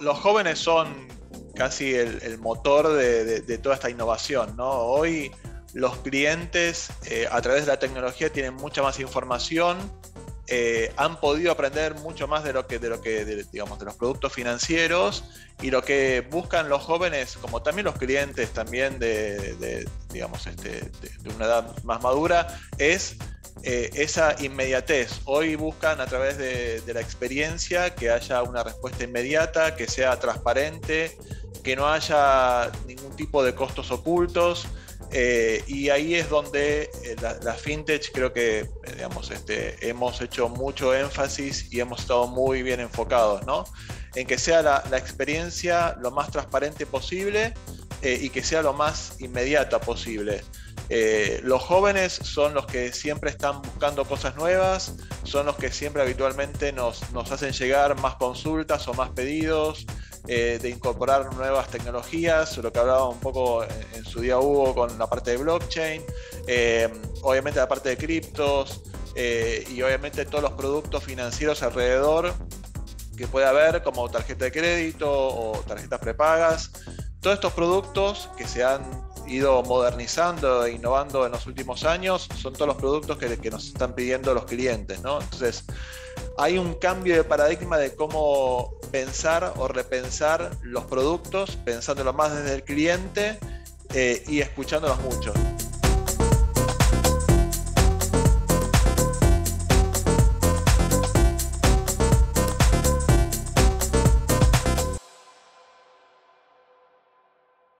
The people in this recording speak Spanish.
los jóvenes son casi el, motor de, toda esta innovación. ¿no? Hoy los clientes eh, a través de la tecnología tienen mucha más información, eh, han podido aprender mucho más de lo que, de lo que digamos, de los productos financieros y lo que buscan los jóvenes, como también los clientes también de, digamos, este, de, una edad más madura, es eh, esa inmediatez. Hoy buscan a través de, la experiencia que haya una respuesta inmediata, que sea transparente, que no haya ningún tipo de costos ocultos. Eh, y ahí es donde eh, la, fintech creo que digamos, este, hemos hecho mucho énfasis y hemos estado muy bien enfocados, ¿no? En que sea la, experiencia lo más transparente posible y que sea lo más inmediata posible. Los jóvenes son los que siempre están buscando cosas nuevas, son los que siempre habitualmente nos, hacen llegar más consultas o más pedidos, eh, de incorporar nuevas tecnologías, lo que hablaba un poco en, su día Hugo con la parte de blockchain, eh, obviamente la parte de criptos eh, y obviamente todos los productos financieros alrededor que puede haber como tarjeta de crédito o tarjetas prepagas. Todos estos productos que se han ido modernizando e innovando en los últimos años son todos los productos que, nos están pidiendo los clientes, ¿no? Entonces, hay un cambio de paradigma de cómo pensar o repensar los productos, pensándolo más desde el cliente eh, y escuchándolos mucho.